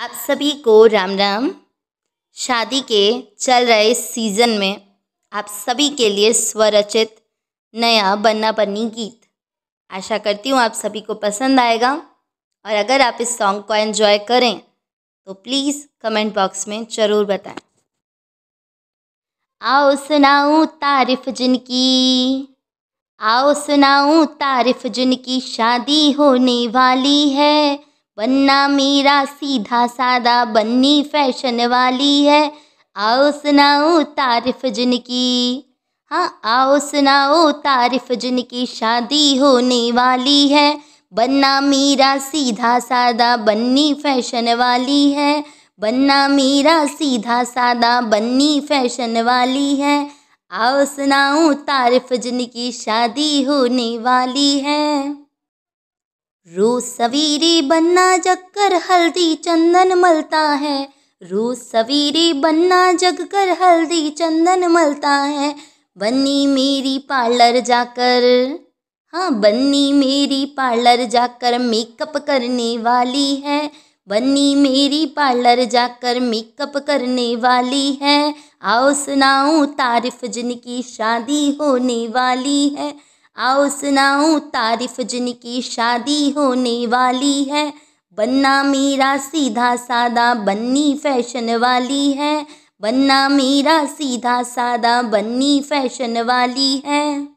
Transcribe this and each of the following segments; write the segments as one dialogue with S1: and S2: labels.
S1: आप सभी को राम राम। शादी के चल रहे सीज़न में आप सभी के लिए स्वरचित नया बन्ना बन्नी गीत। आशा करती हूँ आप सभी को पसंद आएगा। और अगर आप इस सॉन्ग को एंजॉय करें तो प्लीज़ कमेंट बॉक्स में ज़रूर बताएँ। आओ सुनाऊँ तारीफ़ जिनकी, आओ सुनाऊँ तारीफ़ जिनकी शादी होने वाली है। बन्ना मेरा सीधा सादा बन्नी फ़ैशन वाली है। आओ सुनाओ तारीफ़ जिनकी। हाँ आओ सुनाओ तारीफ़ जिनकी शादी होने वाली है। बन्ना मेरा सीधा सादा बन्नी फ़ैशन वाली है। बन्ना मेरा सीधा सादा बन्नी फ़ैशन वाली है। आओ सुनाऊँ तारीफ़ जिनकी शादी होने वाली है। रोज सवेरे बनना जगकर हल्दी चंदन मलता है। रोज सवेरे बनना जगकर हल्दी चंदन मलता है। बन्नी मेरी पार्लर जाकर हाँ बन्नी मेरी पार्लर जाकर मेकअप करने वाली है। बन्नी मेरी पार्लर जाकर मेकअप करने वाली है। आओ सुनाऊँ तारीफ़ जिनकी शादी होने वाली है। आओ सुनाऊँ तारीफ़ जिनकी शादी होने वाली है। बन्ना मेरा सीधा सादा, बन्नी फ़ैशन वाली है। बनना मेरा सीधा सादा, बन्नी फ़ैशन वाली है।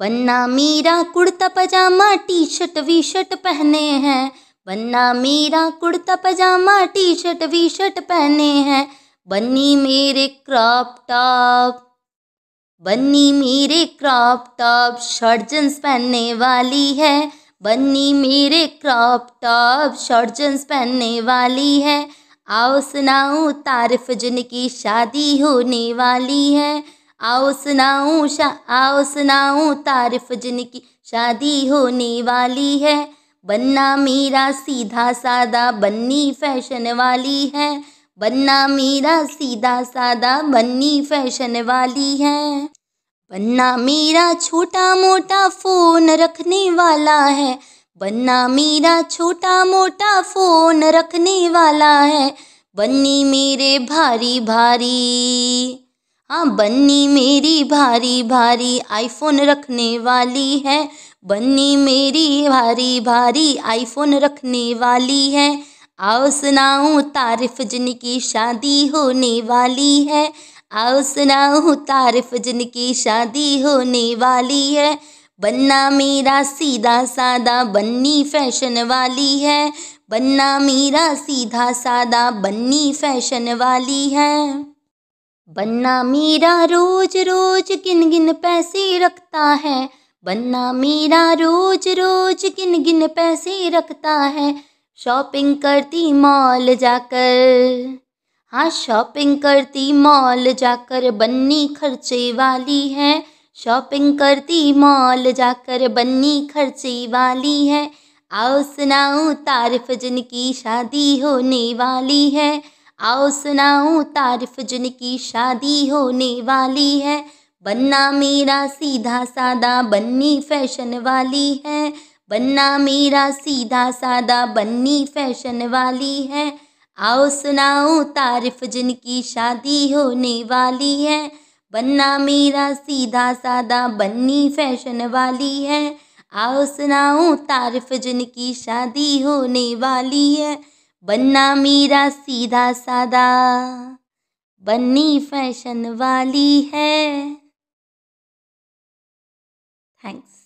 S1: बन्ना मेरा kurta pajama T shirt V shirt पहने हैं। बन्ना मेरा kurta pajama T shirt V shirt पहने हैं। बन्नी मेरे क्रॉप टॉप बन्नी मेरे क्रॉप टॉप शॉर्ट जींस पहनने वाली है। बन्नी मेरे क्रॉप टॉप शॉर्ट जींस पहनने वाली है। आओ सुनाऊँ तारीफ़ जिनकी शादी होने वाली है। आओ सुनाऊँ शा, आओ सुनाऊँ तारीफ़ जिनकी शादी होने वाली है। बन्ना मेरा सीधा सादा बन्नी फ़ैशन वाली है। बनना मेरा सीधा सादा बन्नी फ़ैशन वाली है। बनना मेरा छोटा मोटा फ़ोन रखने वाला है। बनना मेरा छोटा मोटा फ़ोन रखने वाला है। बन्नी मेरे भारी भारी। हाँ बन्नी मेरी भारी भारी आईफोन रखने वाली है। बन्नी मेरी भारी भारी आईफोन रखने वाली है। आओ सुनाऊँ तारीफ़ जिनकी शादी होने वाली है। आओ सुनाऊँ तारीफ़ जिनकी शादी होने वाली है। बनना मेरा सीधा सादा बन्नी फ़ैशन वाली है। बनना मेरा सीधा सादा बन्नी फ़ैशन वाली है। बनना मेरा रोज रोज किन गिन पैसे रखता है। बनना मेरा रोज रोज किन गिन पैसे रखता है। शॉपिंग करती मॉल जाकर। हाँ शॉपिंग करती मॉल जाकर बन्नी खर्चे वाली है। शॉपिंग करती मॉल जाकर बन्नी खर्चे वाली है। आओ सुनाऊँ तारीफ़ जिनकी शादी होने वाली है। आओ सुनाऊँ तारीफ़ जिनकी शादी होने वाली है। बन्ना मेरा सीधा सादा, बन्नी फ़ैशन वाली है। बनना मेरा सीधा सादा बन्नी फ़ैशन वाली है। आओ सुनाऊँ तारीफ़ जिनकी शादी होने वाली है। बनना मेरा सीधा सादा बन्नी फ़ैशन वाली है। आओ सुनाओ तारीफ़ जिनकी शादी होने वाली है। बनना मेरा सीधा सादा बन्नी फ़ैशन वाली है। थैंक्स।